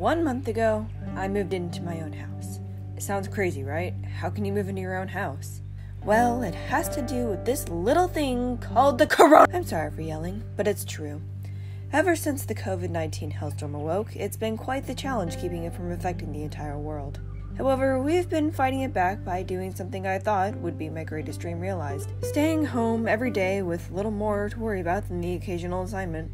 One month ago, I moved into my own house. It sounds crazy, right? How can you move into your own house? Well, it has to do with this little thing called the corona. I'm sorry for yelling, but it's true. Ever since the COVID 19 hellstorm awoke, it's been quite the challenge keeping it from affecting the entire world. However, we've been fighting it back by doing something I thought would be my greatest dream realized staying home every day with little more to worry about than the occasional assignment.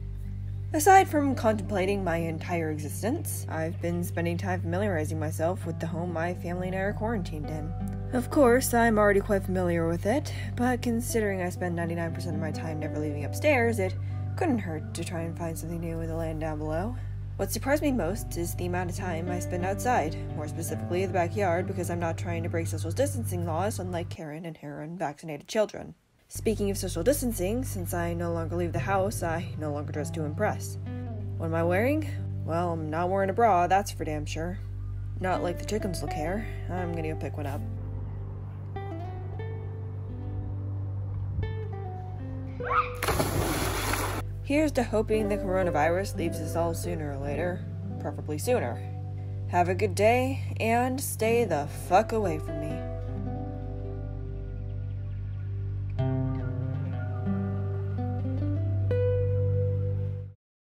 Aside from contemplating my entire existence, I've been spending time familiarizing myself with the home my family and I are quarantined in. Of course, I'm already quite familiar with it, but considering I spend 99% of my time never leaving upstairs, it couldn't hurt to try and find something new in the land down below. What surprised me most is the amount of time I spend outside, more specifically the backyard, because I'm not trying to break social distancing laws unlike Karen and her unvaccinated children. Speaking of social distancing, since I no longer leave the house, I no longer dress to impress. What am I wearing? Well, I'm not wearing a bra, that's for damn sure. Not like the chickens look here. I'm gonna go pick one up. Here's to hoping the coronavirus leaves us all sooner or later, preferably sooner. Have a good day and stay the fuck away from me.